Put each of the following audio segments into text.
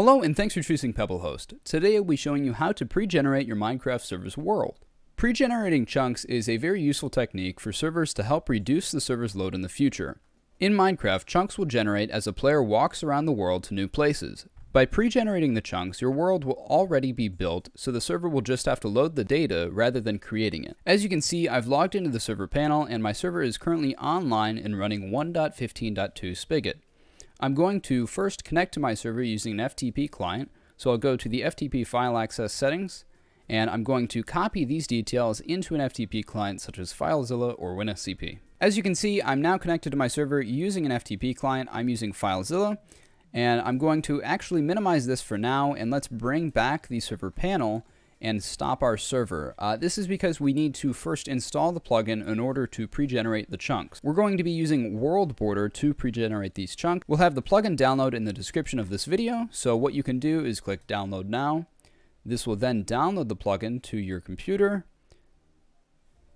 Hello and thanks for choosing PebbleHost. Today I'll be showing you how to pre-generate your Minecraft server's world. Pre-generating chunks is a very useful technique for servers to help reduce the server's load in the future. In Minecraft, chunks will generate as a player walks around the world to new places. By pre-generating the chunks, your world will already be built, so the server will just have to load the data rather than creating it. As you can see, I've logged into the server panel and my server is currently online and running 1.15.2 Spigot. I'm going to first connect to my server using an FTP client. So I'll go to the FTP file access settings, and I'm going to copy these details into an FTP client such as FileZilla or WinSCP. As you can see, I'm now connected to my server using an FTP client. I'm using FileZilla, and I'm going to actually minimize this for now, and let's bring back the server panel and stop our server. Uh, this is because we need to first install the plugin in order to pre-generate the chunks. We're going to be using World Border to pre-generate these chunks. We'll have the plugin download in the description of this video, so what you can do is click download now. This will then download the plugin to your computer,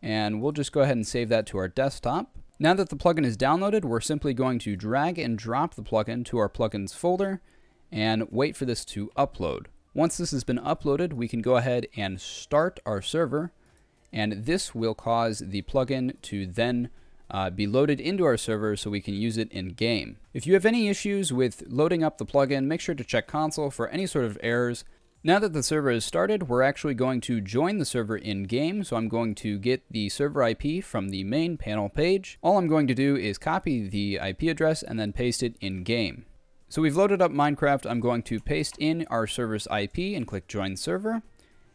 and we'll just go ahead and save that to our desktop. Now that the plugin is downloaded, we're simply going to drag and drop the plugin to our plugins folder and wait for this to upload. Once this has been uploaded, we can go ahead and start our server, and this will cause the plugin to then uh, be loaded into our server so we can use it in game. If you have any issues with loading up the plugin, make sure to check console for any sort of errors. Now that the server is started, we're actually going to join the server in game. So I'm going to get the server IP from the main panel page. All I'm going to do is copy the IP address and then paste it in game. So we've loaded up Minecraft. I'm going to paste in our server's IP and click join server.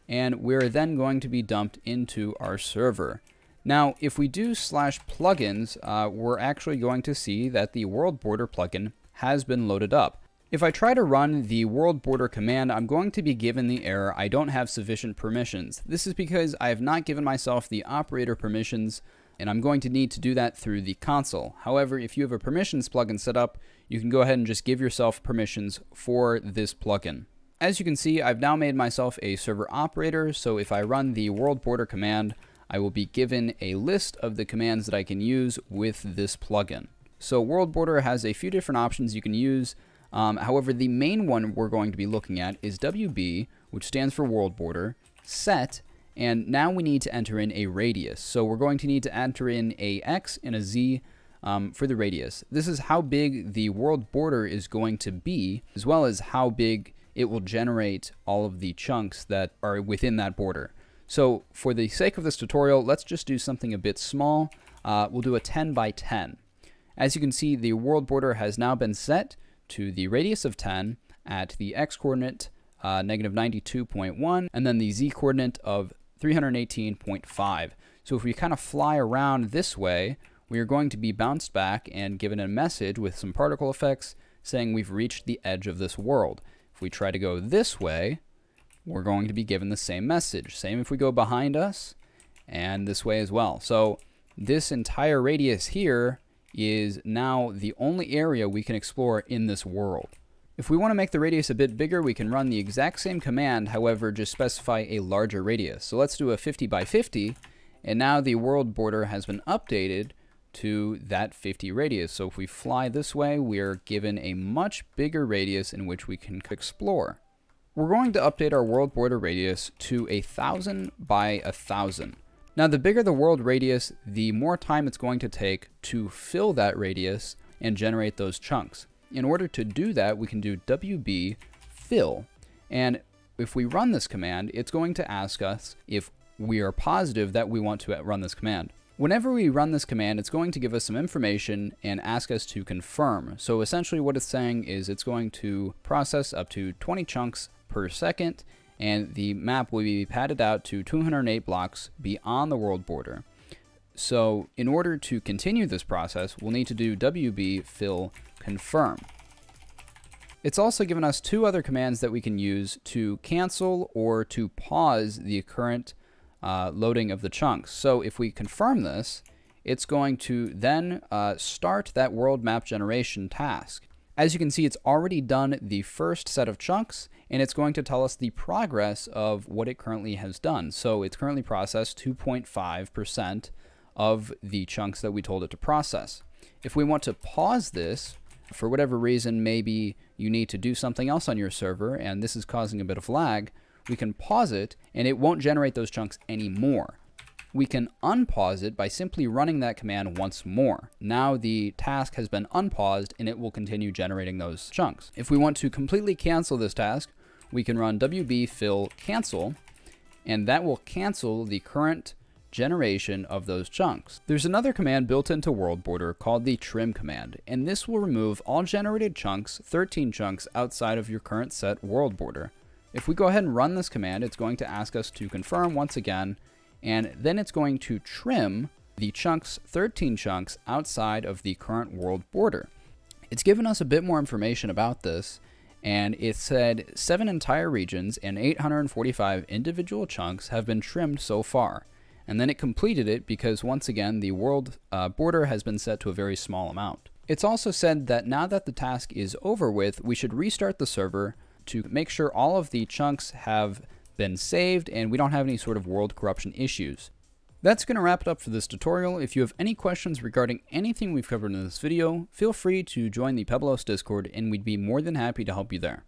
And we're then going to be dumped into our server. Now, if we do slash plugins, uh, we're actually going to see that the world border plugin has been loaded up. If I try to run the world border command, I'm going to be given the error I don't have sufficient permissions. This is because I have not given myself the operator permissions and I'm going to need to do that through the console. However, if you have a permissions plugin set up, you can go ahead and just give yourself permissions for this plugin. As you can see, I've now made myself a server operator, so if I run the world border command, I will be given a list of the commands that I can use with this plugin. So world border has a few different options you can use. Um, however, the main one we're going to be looking at is WB, which stands for world border, set, and now we need to enter in a radius. So we're going to need to enter in a x and a z um, for the radius. This is how big the world border is going to be, as well as how big it will generate all of the chunks that are within that border. So for the sake of this tutorial, let's just do something a bit small. Uh, we'll do a 10 by 10. As you can see, the world border has now been set to the radius of 10 at the x coordinate uh, negative 92.1 and then the z coordinate of 318.5. So if we kind of fly around this way, we are going to be bounced back and given a message with some particle effects saying we've reached the edge of this world. If we try to go this way, we're going to be given the same message. Same if we go behind us and this way as well. So this entire radius here is now the only area we can explore in this world. If we want to make the radius a bit bigger, we can run the exact same command, however, just specify a larger radius. So let's do a 50 by 50, and now the world border has been updated to that 50 radius. So if we fly this way, we are given a much bigger radius in which we can explore. We're going to update our world border radius to a thousand by a thousand. Now the bigger the world radius, the more time it's going to take to fill that radius and generate those chunks in order to do that, we can do wb fill. And if we run this command, it's going to ask us if we are positive that we want to run this command. Whenever we run this command, it's going to give us some information and ask us to confirm. So essentially what it's saying is it's going to process up to 20 chunks per second, and the map will be padded out to 208 blocks beyond the world border. So in order to continue this process, we'll need to do wb fill confirm. It's also given us two other commands that we can use to cancel or to pause the current uh, loading of the chunks. So if we confirm this, it's going to then uh, start that world map generation task. As you can see, it's already done the first set of chunks, and it's going to tell us the progress of what it currently has done. So it's currently processed 2.5% of the chunks that we told it to process. If we want to pause this, for whatever reason, maybe you need to do something else on your server and this is causing a bit of lag, we can pause it and it won't generate those chunks anymore. We can unpause it by simply running that command once more. Now the task has been unpaused and it will continue generating those chunks. If we want to completely cancel this task, we can run wb fill cancel and that will cancel the current generation of those chunks. There's another command built into World Border called the trim command, and this will remove all generated chunks, 13 chunks, outside of your current set world border. If we go ahead and run this command, it's going to ask us to confirm once again, and then it's going to trim the chunks, 13 chunks, outside of the current world border. It's given us a bit more information about this, and it said seven entire regions and 845 individual chunks have been trimmed so far and then it completed it because once again the world uh, border has been set to a very small amount. It's also said that now that the task is over with, we should restart the server to make sure all of the chunks have been saved and we don't have any sort of world corruption issues. That's going to wrap it up for this tutorial. If you have any questions regarding anything we've covered in this video, feel free to join the PebbleHost Discord and we'd be more than happy to help you there.